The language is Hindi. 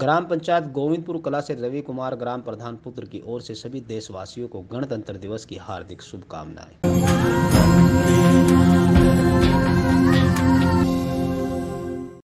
ग्राम पंचायत गोविंदपुर कला से रवि कुमार ग्राम प्रधान पुत्र की ओर से सभी देशवासियों को गणतंत्र दिवस की हार्दिक शुभकामनाएँ।